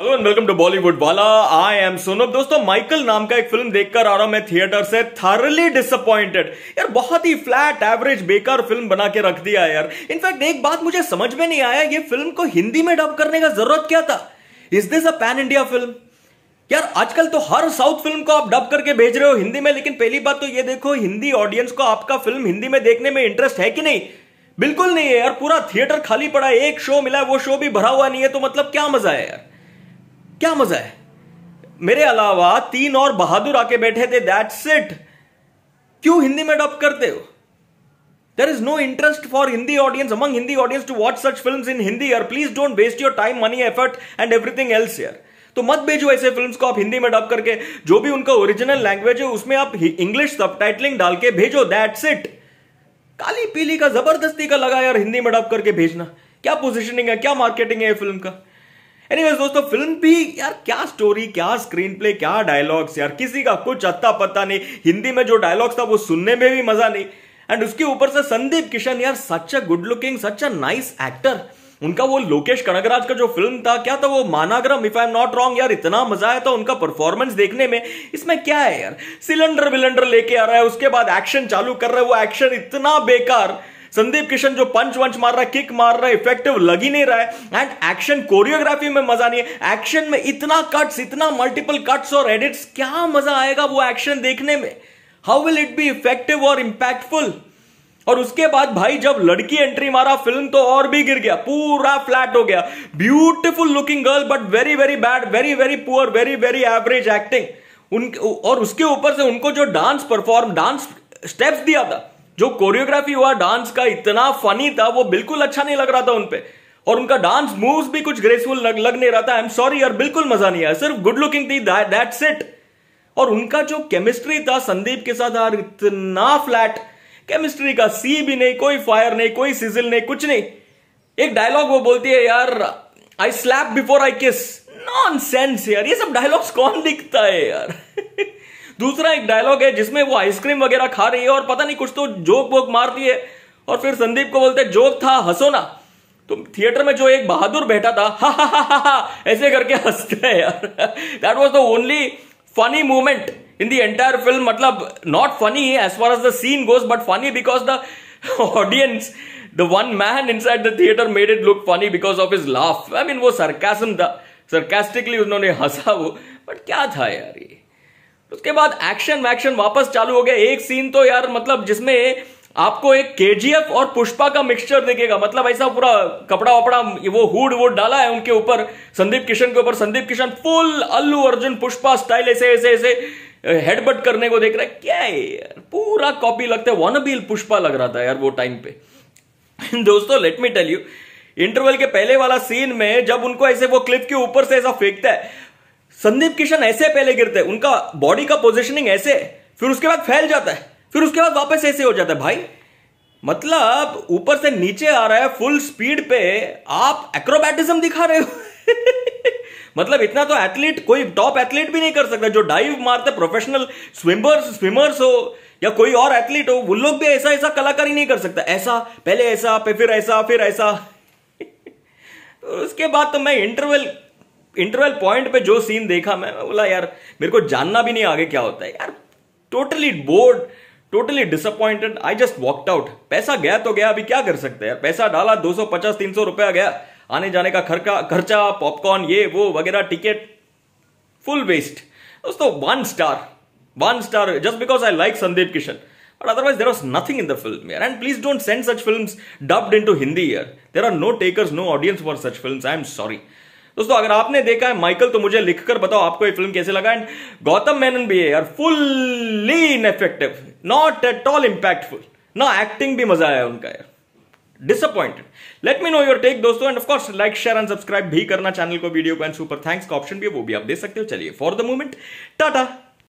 Hello and welcome to Bollywood वाला I M सोनब दोस्तों Michael नाम का एक फ़िल्म देखकर आ रहा हूँ मैं थिएटर से। थरली डिसअपॉइंटेड यार, बहुत ही फ्लैट एवरेज बेकार फ़िल्म बना के रख दिया यार। इनफैक्ट एक बात मुझे समझ में नहीं आया, ये फ़िल्म को हिंदी में डब करने का ज़रूरत क्या था? Is this a pan India film यार, आजकल तो हर साउथ फ़िल्म को आप डब करके भेज रहे हो हिंदी में, लेकिन पहली बात तो ये देखो, हिंदी ऑडियंस को आपका फ़िल्म हिंदी में देखने में इंटरेस्ट है कि नहीं? बिल्कुल नहीं है यार, पूरा थिएटर खाली पड़ा है, एक शो मिला है, वो शो भी भरा हुआ नहीं है तो मतलब क्या मज़ा है यार? क्या मज़ा है? मेरे अलावा तीन और बहादुर आके बैठे थे दैट्स इट क्यों हिंदी में डब करते हो? There is no interest for Hindi audience among Hindi audience to watch such film in Hindi यार please don't waste your time money effort and everything else यार तो मत भेजो ऐसे फिल्म्स को आप हिंदी में डब करके। जो भी उनका ओरिजिनल लैंग्वेज है, उसमें आप इंग्लिश सब डाल के भेजो दैट्स इट काली पीली का, ज़बरदस्ती का लगा यार हिंदी में डब करके भेजना। क्या पोजिशनिंग है, क्या मार्केटिंग है फ़िल्म का? एनीवेज दोस्तों फ़िल्म भी, यार, क्या स्टोरी क्या स्क्रीन प्ले क्या डायलॉग्स यार, किसी का कुछ अत्ता पता नहीं। हिंदी में जो डायलॉग्स था, वो सुनने में भी मज़ा नहीं। एंड उसके ऊपर से संदीप किशन, यार such a good looking such a nice actor उनका वो लोकेश कनगराज का जो फ़िल्म था, क्या था वो? Maanagaram if I am not wrong यार, इतना मज़ा आया था उनका परफॉर्मेंस देखने में। इसमें क्या है, यार? सिलेंडर विलेंडर लेके आ रहा है, उसके बाद एक्शन चालू कर रहा है, वो एक्शन इतना बेकार। संदीप किशन जो पंच वंच मार रहा है किक मार रहा है इफ़ेक्टिव लग ही नहीं रहा है। एंड एक्शन कोरियोग्राफी में मज़ा नहीं है। एक्शन में इतना कट्स इतना मल्टीपल कट्स और एडिट्स क्या मज़ा आएगा वो एक्शन देखने में? How will it be effective और इंपैक्टफुल और उसके बाद भाई जब लड़की एंट्री मारा फ़िल्म तो और भी गिर गया, पूरा फ्लैट हो गया। Beautiful looking girl but very very bad very very poor very very average acting उन और उसके ऊपर से उनको जो डांस परफॉर्म डांस स्टेप्स दिया था जो कोरियोग्राफी हुआ डांस का इतना फनी था वो बिल्कुल अच्छा नहीं लग रहा था उनपे। और उनका डांस मूव्स भी कुछ ग्रेसफुल लग, लग नहीं रहा था। आई एम सॉरी यार बिल्कुल मज़ा नहीं आया। सिर्फ़ गुड लुकिंग थी दैट्स इट और उनका जो केमिस्ट्री था संदीप के साथ यार इतना फ्लैट केमिस्ट्री का सी भी नहीं कोई फायर नहीं कोई सिजिल नहीं कुछ नहीं। एक डायलॉग वो बोलती है यार आई स्लैप बिफोर आई किस नॉन सेंस यार ये सब डायलॉग्स कौन लिखता है यार? दूसरा एक डायलॉग है जिसमें वो आइसक्रीम वगैरह खा रही है और पता नहीं कुछ तो जोक वोक मारती है। और फिर संदीप को बोलते जोक था, हंसो ना। तो थिएटर में जो एक बहादुर बैठा था ऐसे करके हँसते हैं यार। That was the only funny movement in the entire film मतलब not funny as far as the scene goes but funny because the audience the one man inside the theatre made it look funny because of his laugh I mean वो sarcasm था। Sarcastically उन्होंने हंसा वो। But क्या था यार ये? उसके बाद एक्शन वैक्शन वापस चालू हो गया। एक सीन तो यार मतलब जिसमें आपको एक केजीएफ और पुष्पा का मिक्सचर दिखेगा। मतलब ऐसा पूरा कपड़ा वपड़ा, वो हुड वुड डाला है उनके ऊपर, संदीप किशन के ऊपर। संदीप किशन फुल अल्लू अर्जुन पुष्पा स्टाइल ऐसे ऐसे ऐसे हेडबट करने को देख रहा है। क्या है यार? पूरा कॉपी लगता है। वन पुष्पा लग रहा था यार वो टाइम पे। दोस्तों let me tell you interval के पहले वाला सीन में जब उनको ऐसे वो क्लिप के ऊपर से ऐसा फेंकता है संदीप किशन ऐसे पहले गिरते हैं, उनका बॉडी का पोजिशनिंग ऐसे फिर उसके बाद फैल जाता है, फिर उसके बाद वापस ऐसे हो जाता है, भाई। मतलब ऊपर से नीचे आ रहा है फुल स्पीड पे, आप एक्रोबैटिज्म दिखा रहे हो। मतलब इतना तो एथलीट कोई टॉप एथलीट भी नहीं कर सकता, जो डाइव मारते प्रोफेशनल स्विमर्स स्विमर्स हो, या कोई और एथलीट हो, वो लोग भी ऐसा ऐसा कलाकारी नहीं कर सकता। ऐसा, पहले ऐसा, फिर ऐसा फिर ऐसा। उसके बाद तो मैं इंटरवल इंटरवल पॉइंट पे जो सीन देखा मैं बोला यार मेरे को जानना भी नहीं आगे क्या होता है यार totally bored totally disappointed I just walked out पैसा गया तो गया अभी क्या कर सकते हैं यार पैसा डाला 250 300 रुपया गया आने जाने का खर्चा खर्चा पॉपकॉर्न ये वो वगैरह टिकट फुल वेस्ट दोस्तों one star one star just because I like Sandeep Kishan But otherwise, there was nothing in the film here. And please don't send such films dubbed into Hindi here. There are no takers, no audience for such films. I am sorry. दोस्तों, अगर आपने देखा है Michael तो मुझे लिखकर बताओ आपको ये फ़िल्म कैसे लगा। एंड गौतम मेनन भी है यार fully ineffective not at all impactful ना एक्टिंग भी मज़ा आया उनका यार। Disappointed let me know your take दोस्तों and of course like share and subscribe भी करना चैनल को वीडियो को एंड सुपर थैंक्स का ऑप्शन भी है, वो भी आप दे सकते हो। चलिए फॉर द मोमेंट टाटा